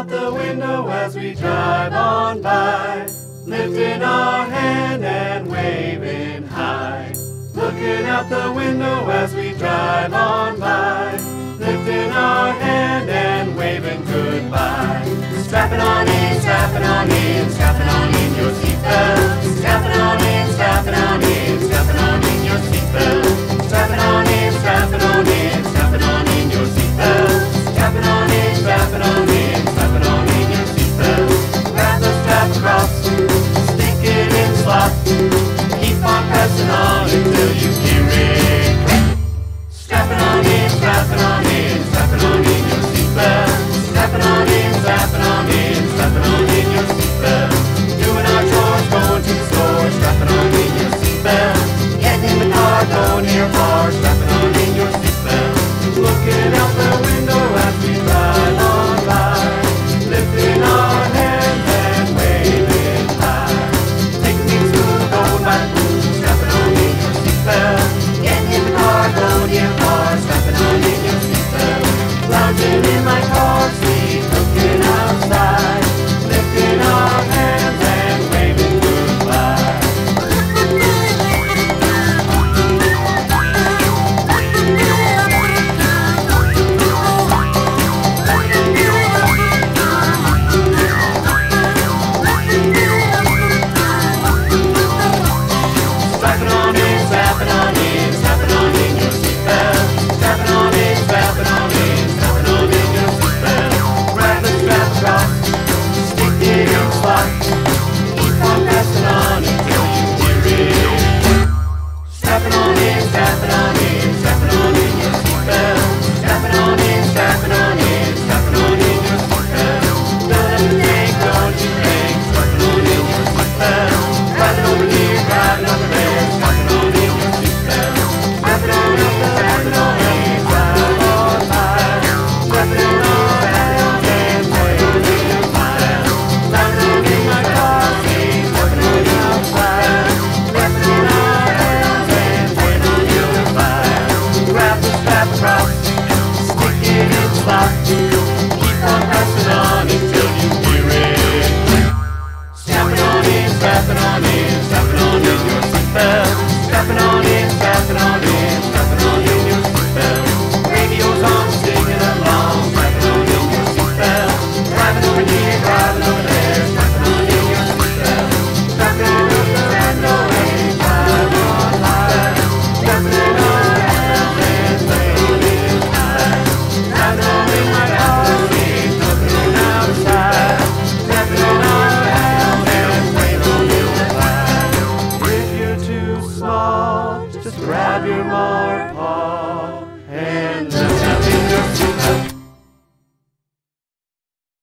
out the window as we drive on by, lifting our hand and waving high. Looking out the window as we drive on by.